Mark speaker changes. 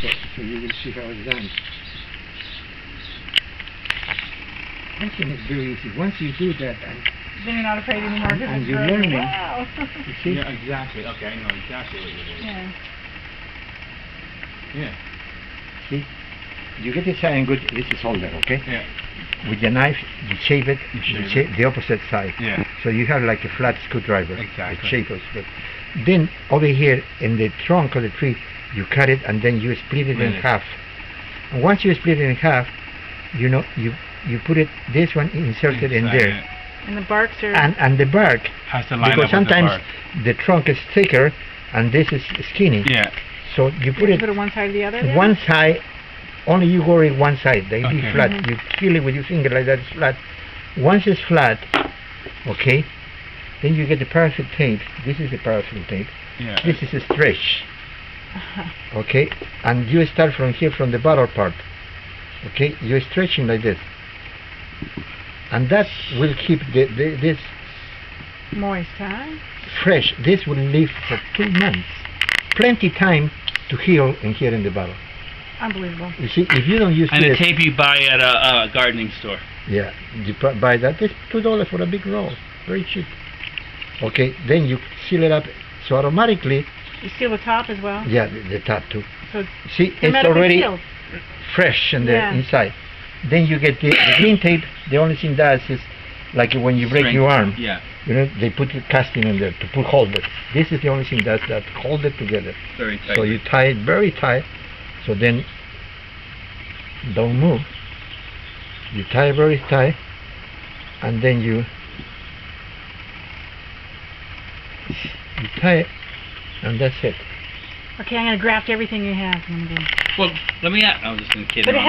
Speaker 1: So, so you will see how it's done. Actually, it's very easy. Once you do that, and
Speaker 2: Then you're not afraid anymore because
Speaker 1: And
Speaker 2: it's
Speaker 1: you're learning.
Speaker 2: Wow.
Speaker 1: you see,
Speaker 3: Yeah, exactly. Okay, I know exactly what you're doing.
Speaker 2: yeah.
Speaker 3: Yeah.
Speaker 1: see, you get this good. This is older, okay?
Speaker 3: Yeah.
Speaker 1: With the knife, you shape it.
Speaker 3: You
Speaker 1: You
Speaker 3: shape
Speaker 1: shape the opposite side.
Speaker 3: Yeah.
Speaker 1: So you have like a flat screwdriver.
Speaker 3: Exactly.
Speaker 1: The shape of it. Then over here in the trunk of the tree, you cut it and then you split it in half. And once you split it in half, you know you you put it this one inserted in there,
Speaker 3: it.
Speaker 2: And the barks are.
Speaker 1: and and the bark
Speaker 3: Has to line
Speaker 1: because
Speaker 3: up
Speaker 1: sometimes
Speaker 3: the bark.
Speaker 1: the trunk is thicker and this is skinny.
Speaker 3: Yeah.
Speaker 1: So you put
Speaker 2: you
Speaker 1: it
Speaker 2: put it one side or the other. then?
Speaker 1: one side, only you worry one side. They be
Speaker 3: Okay.
Speaker 1: flat.
Speaker 2: Mhm.
Speaker 1: You kill it with your finger like that. It's flat. Once it's flat, okay, then you get the paraffin tape. This is the paraffin tape.
Speaker 3: Yeah.
Speaker 1: This is a stretch, okay, and you start from here from the bottom part. Okay, you're stretching like this, and that will keep the, the, this
Speaker 2: Moist, huh?
Speaker 1: fresh. This will live for two months. Plenty time to heal in here in the bottle.
Speaker 2: Unbelievable.
Speaker 1: You see, if you don't use
Speaker 4: And the
Speaker 1: this,
Speaker 4: tape you buy at a, a gardening store.
Speaker 1: yeah, you buy that. It's two dollars for a big roll, very cheap. Okay, then you seal it up. So automatically,
Speaker 2: You seal the top as well.
Speaker 1: yeah, the, the top too.
Speaker 2: So
Speaker 1: See, it's
Speaker 2: hermetically
Speaker 1: already
Speaker 2: sealed.
Speaker 1: fresh in the
Speaker 2: Yeah.
Speaker 1: inside. Then you get the, the green tape. The only thing does is like when you break your arm,
Speaker 4: Yeah.
Speaker 1: you know, they put the casting in there to put hold it. This is the only thing that that hold it together.
Speaker 4: Very tight.
Speaker 1: So you tie it very tight. So then don't move. You tie very tight, and then you you tie it, and that's it.
Speaker 2: Okay, I'm gonna graft everything you have. I'm gonna do.
Speaker 4: Well, let me. I was just gonna kid
Speaker 2: But it
Speaker 4: around.